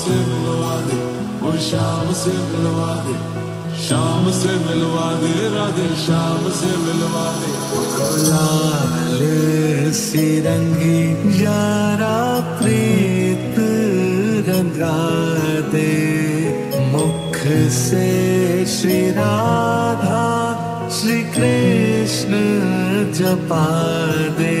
से मिलवा दे वो शाम से मिलवा दे शाम से मिलवा दे, राधे शाम से मिलवा दे। लाल सिरंगी यारा प्रीत रंगा दे, मुख से श्री राधा श्री कृष्ण जपा दे।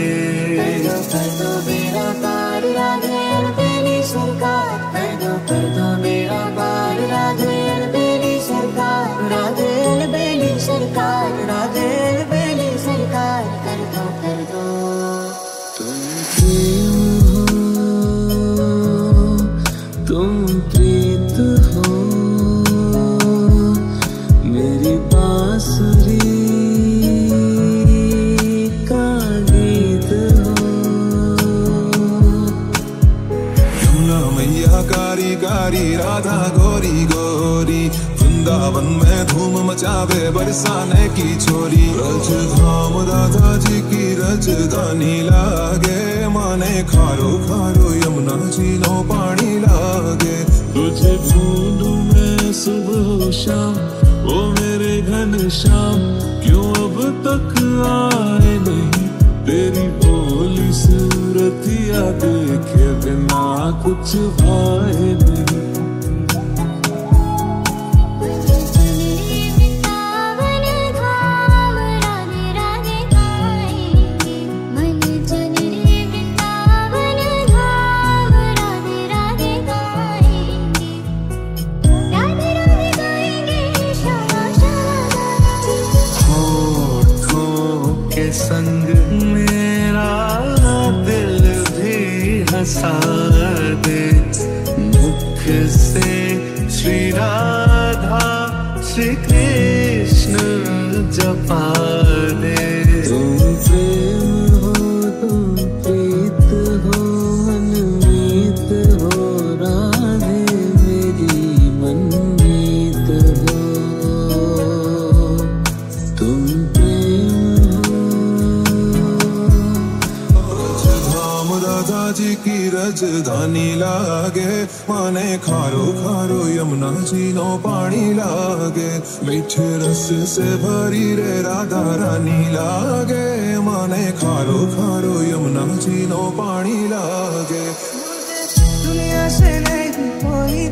कारी राधा गोरी गोरी। वृंदावन में धूम मचावे बरसाने की छोरी रज धाम राधा जी की रज रजधानी लागे। माने खारो खारो यमुना जी नो पानी लागे। तुझे ढूंढूं मैं सुबह शाम। ओ मेरे घन श्याम, क्यों अब तक आए नहीं? तेरी भोली सूरतिया देखे बिना कुछ हंसा दे मुख से श्री राधा श्री कृष्ण जपा रजधानी लागे, माने खारो खारो यमुना जी नो पानी लागे। मीठे रस से भरी रे राधा रानी लागे, माने खारो खारो यमुना जी नो पानी लागे। दुनिया से नहीं कोई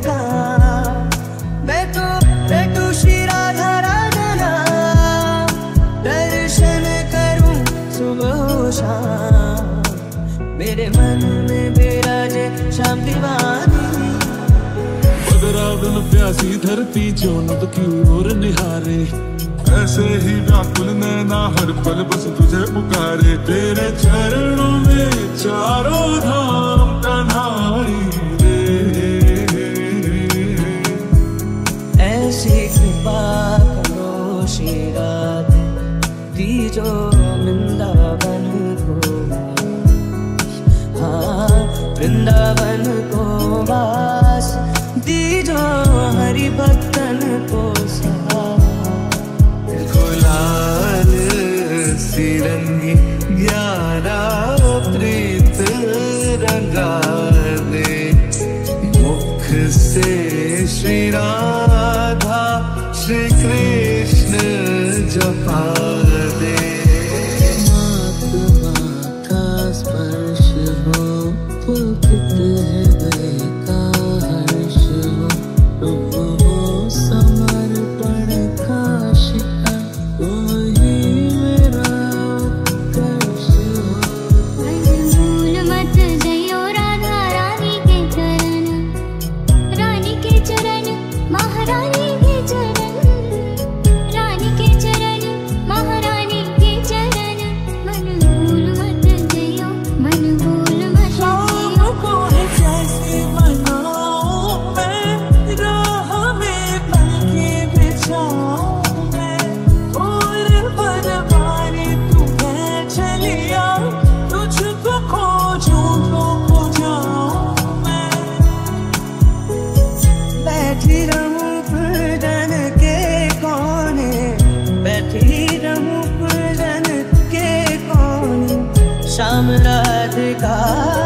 प्यासी धरती जोनत की ओर निहारे। ऐसे ही व्याकुल नैना हर पल बस तुझे पुकारे। तेरे चरणों में चारों धाम कन्हाई रे। ऐसी कृपा करो श्री राधे दीजो वृंदावन को हाँ वृंदावन को वास श्री राधा श्री कृष्ण जपा। श्याम राधिका